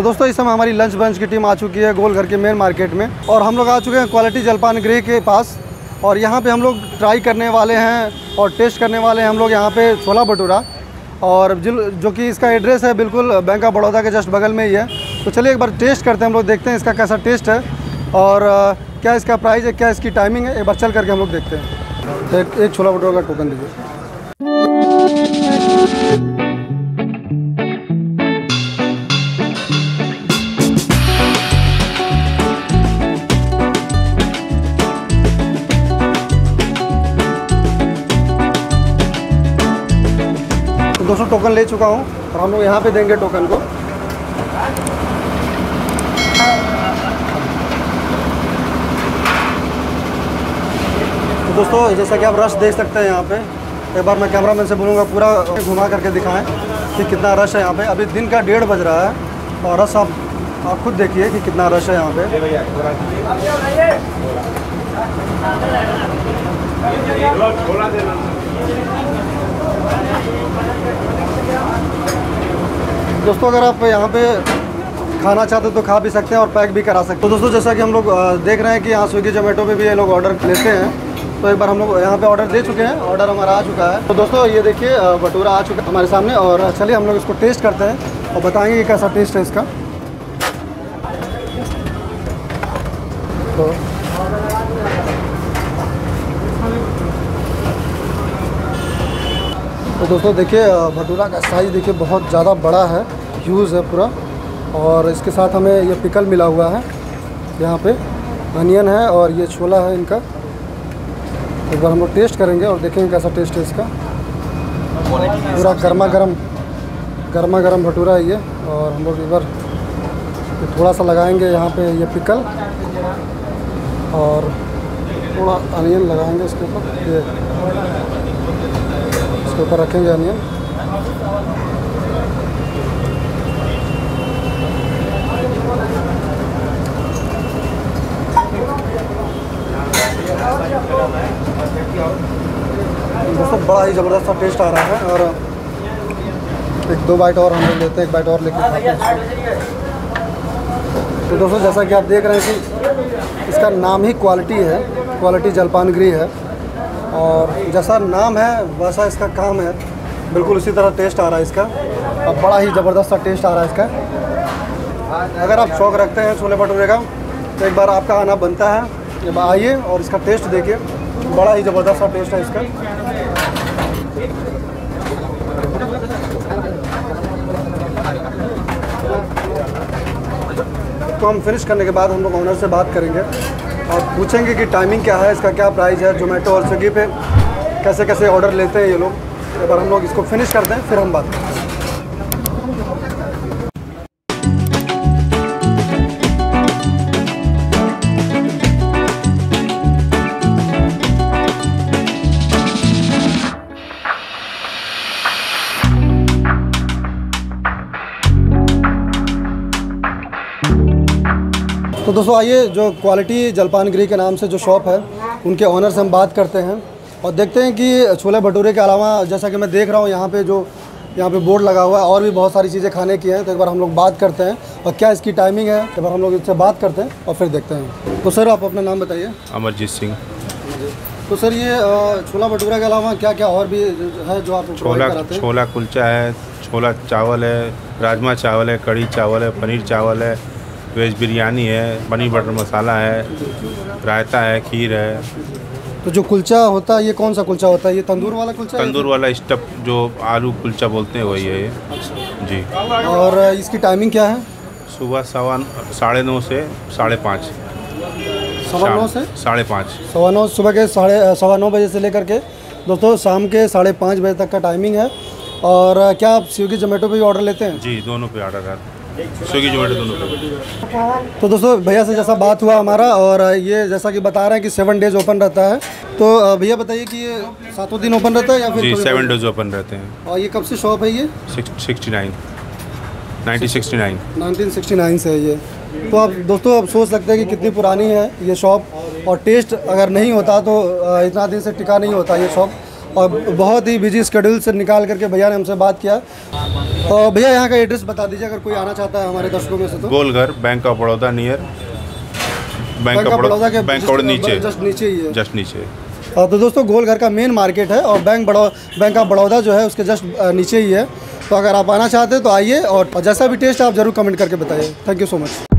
तो दोस्तों इस समय हमारी लंच ब्रंच की टीम आ चुकी है गोल घर के मेन मार्केट में और हम लोग आ चुके हैं क्वालिटी जलपान गृह के पास और यहाँ पे हम लोग ट्राई करने वाले हैं और टेस्ट करने वाले हैं हम लोग यहाँ पे छोला भटूरा और जो कि इसका एड्रेस है बिल्कुल बैंक ऑफ़ बड़ौदा के जस्ट बगल में ही है। तो चलिए एक बार टेस्ट करते हैं हम लोग देखते हैं इसका कैसा टेस्ट है और क्या इसका प्राइस है क्या इसकी टाइमिंग है एक बार चल करके हम लोग देखते हैं। एक, एक छोला भटूरा का टोकन दीजिए। तो दोस्तों टोकन ले चुका हूँ और हम लोग यहाँ पे देंगे टोकन को। तो दोस्तों, जैसा कि आप रश देख सकते हैं यहाँ पे, एक बार मैं कैमरामैन से बोलूँगा, पूरा घुमा करके दिखाएँ कि कितना रश है यहाँ पे। अभी दिन का डेढ़ बज रहा है और रश आप आप खुद देखिए कि कितना रश है यहाँ पे। दोस्तों, अगर आप यहाँ पे खाना चाहते हो तो खा भी सकते हैं और पैक भी करा सकते हैं। तो दोस्तों, जैसा कि हम लोग देख रहे हैं कि यहाँ स्विगी जोमेटो पे भी ये लोग ऑर्डर लेते हैं। तो एक बार हम लोग यहाँ पे ऑर्डर दे चुके हैं। ऑर्डर हमारा आ चुका है। तो दोस्तों, ये देखिए भटूरा आ चुका है हमारे सामने और चलिए हम लोग इसको टेस्ट करते हैं और बताएँगे कि कैसा टेस्ट है इसका। तो तो दोस्तों देखिए भटूरा का साइज़ देखिए बहुत ज़्यादा बड़ा है ह्यूज है पूरा। और इसके साथ हमें ये पिकल मिला हुआ है, यहाँ पे। अनियन है और ये छोला है इनका। एक बार हम लोग टेस्ट करेंगे और देखेंगे कैसा टेस्ट है इसका। पूरा गर्मा गर्म गर्मा गर्म भटूरा है ये। और हम लोग एक बार थोड़ा सा लगाएँगे यहाँ पे ये पिकल। और थोड़ा अनियन लगाएँगे इसके ऊपर। ये इसके ऊपर रखेंगे अनियन दोस्तों, बड़ा ही ज़बरदस्त सा टेस्ट आ रहा है और एक दो बाइट और हम लोग लेते हैं, एक बाइट और लेके। तो दोस्तों, जैसा कि आप देख रहे हैं कि इसका नाम ही क्वालिटी है क्वालिटी जलपान गृह है और जैसा नाम है, वैसा इसका काम है। बिल्कुल उसी तरह टेस्ट आ रहा है इसका। और बड़ा ही ज़बरदस्त सा टेस्ट आ रहा है इसका। अगर आप शौक रखते हैं छोले भटूरे का तो एक बार आपका आना बनता है। जब आइए और इसका टेस्ट देखिए। बड़ा ही ज़बरदस्त सा टेस्ट है इसका। तो हम फिनिश करने के बाद हम लोग ऑनर से बात करेंगे। और पूछेंगे कि टाइमिंग क्या है, इसका क्या प्राइस है जोमेटो और स्विगी पे कैसे कैसे ऑर्डर लेते हैं ये लोग। एक बार हम लोग इसको फिनिश करते हैं फिर हम बात करते तो दोस्तों आइए जो क्वालिटी जलपान गृह के नाम से जो शॉप है उनके ऑनर से हम बात करते हैं और देखते हैं कि छोले भटूरे के अलावा जैसा कि मैं देख रहा हूँ यहाँ पे जो यहाँ पे बोर्ड लगा हुआ है और भी बहुत सारी चीज़ें खाने की हैं तो एक बार हम लोग बात करते हैं और क्या इसकी टाइमिंग है एक बार हम लोग इससे बात करते हैं और फिर देखते हैं। तो सर आप अपना नाम बताइए। अमरजीत सिंह। तो सर ये छोला भटूरा के अलावा क्या क्या और भी है जो आप छोला छोला कुलचा है छोला चावल है राजमा चावल है कढ़ी चावल है पनीर चावल है वेज बिरयानी है पनीर बटर मसाला है रायता है खीर है। तो जो कुलचा होता है ये कौन सा कुलचा होता है? ये तंदूर वाला कुलचा है? तंदूर वाला स्टफ़ जो आलू कुलचा बोलते हैं वही है ये। जी। और इसकी टाइमिंग क्या है? सुबह सवा साढ़े नौ से साढ़े पाँच। सवा नौ से? साढ़े पाँच। सवा नौ सुबह के साढ़े सवा नौ बजे से लेकर के दोस्तों शाम के साढ़े पाँच बजे तक का टाइमिंग है। और क्या आप स्विगी जोमेटो पे भी ऑर्डर लेते हैं? जी दोनों पे ऑर्डर है। स्विगी जोमेटो दोनों तो दोस्तों भैया से जैसा बात हुआ हमारा और ये जैसा कि बता रहे हैं कि सेवन डेज़ ओपन रहता है तो भैया बताइए कि ये सातों दिन ओपन रहता है या फिर जी सेवन डेज़ ओपन रहते हैं। और ये कब से शॉप है ये? Sixty nine nineteen sixty nine 1969 से है ये। तो आप दोस्तों आप सोच सकते हैं कि कितनी पुरानी है ये शॉप और टेस्ट अगर नहीं होता तो इतना दिन से टिका नहीं होता ये शॉप और बहुत ही बिज़ी स्कड्यूल से निकाल करके भैया ने हमसे बात किया। और भैया यहाँ का एड्रेस बता दीजिए अगर कोई आना चाहता है हमारे दर्शकों में से तो। Golghar Bank of Baroda near Bank of Baroda के बैंक ऑफ़ नीचे। जस्ट नीचे ही है। जस्ट नीचे। हाँ, तो दोस्तों गोलघर का मेन मार्केट है और बैंक बड़ौ बैंक ऑफ़ बड़ौदा जो है उसके जस्ट नीचे ही है। तो अगर आप आना चाहते हैं तो आइए और जैसा भी टेस्ट आप ज़रूर कमेंट करके बताइए। Thank you so much